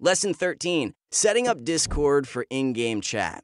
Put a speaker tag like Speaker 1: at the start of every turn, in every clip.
Speaker 1: Lesson 13 Setting up Discord for in game chat.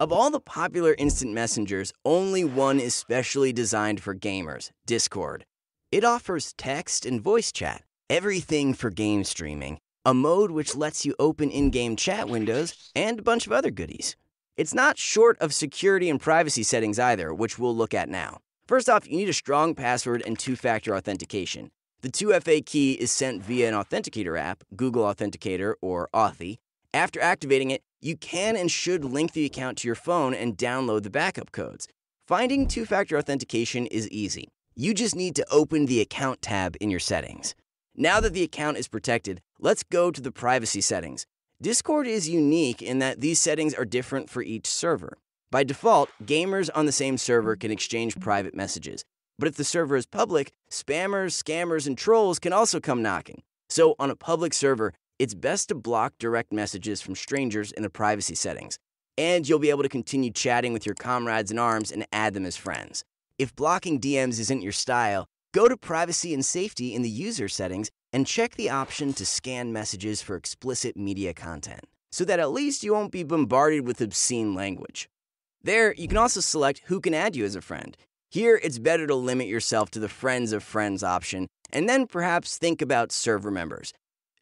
Speaker 1: Of all the popular instant messengers, only one is specially designed for gamers Discord. It offers text and voice chat, everything for game streaming, a mode which lets you open in game chat windows, and a bunch of other goodies. It's not short of security and privacy settings either, which we'll look at now. First off, you need a strong password and two factor authentication. The 2FA key is sent via an authenticator app, Google Authenticator or Authy. After activating it, you can and should link the account to your phone and download the backup codes. Finding two factor authentication is easy. You just need to open the Account tab in your settings. Now that the account is protected, let's go to the privacy settings. Discord is unique in that these settings are different for each server. By default, gamers on the same server can exchange private messages. But if the server is public, spammers, scammers, and trolls can also come knocking. So on a public server, it's best to block direct messages from strangers in the privacy settings. And you'll be able to continue chatting with your comrades in arms and add them as friends. If blocking DMs isn't your style, go to privacy and safety in the user settings and check the option to scan messages for explicit media content, so that at least you won't be bombarded with obscene language. There, you can also select who can add you as a friend, here, it's better to limit yourself to the friends of friends option, and then perhaps think about server members.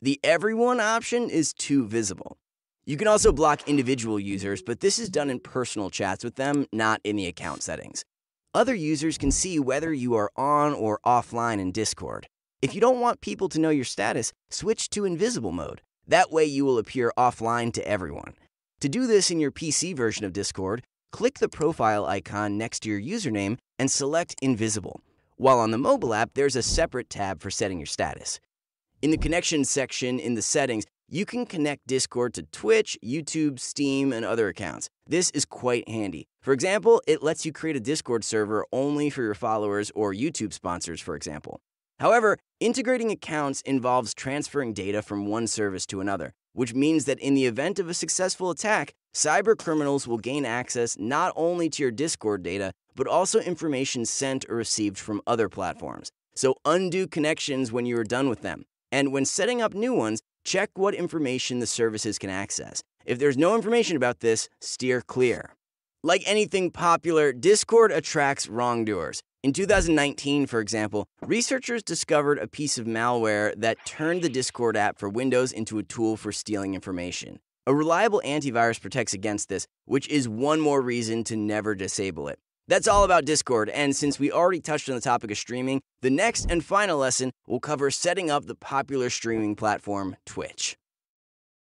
Speaker 1: The everyone option is too visible. You can also block individual users, but this is done in personal chats with them, not in the account settings. Other users can see whether you are on or offline in Discord. If you don't want people to know your status, switch to invisible mode. That way you will appear offline to everyone. To do this in your PC version of Discord, click the profile icon next to your username and select Invisible. While on the mobile app, there's a separate tab for setting your status. In the connections section in the settings, you can connect Discord to Twitch, YouTube, Steam, and other accounts. This is quite handy. For example, it lets you create a Discord server only for your followers or YouTube sponsors, for example. However, integrating accounts involves transferring data from one service to another, which means that in the event of a successful attack, cyber criminals will gain access not only to your Discord data, but also information sent or received from other platforms. So undo connections when you are done with them. And when setting up new ones, check what information the services can access. If there's no information about this, steer clear. Like anything popular, Discord attracts wrongdoers. In 2019, for example, researchers discovered a piece of malware that turned the Discord app for Windows into a tool for stealing information. A reliable antivirus protects against this, which is one more reason to never disable it. That's all about Discord, and since we already touched on the topic of streaming, the next and final lesson will cover setting up the popular streaming platform Twitch.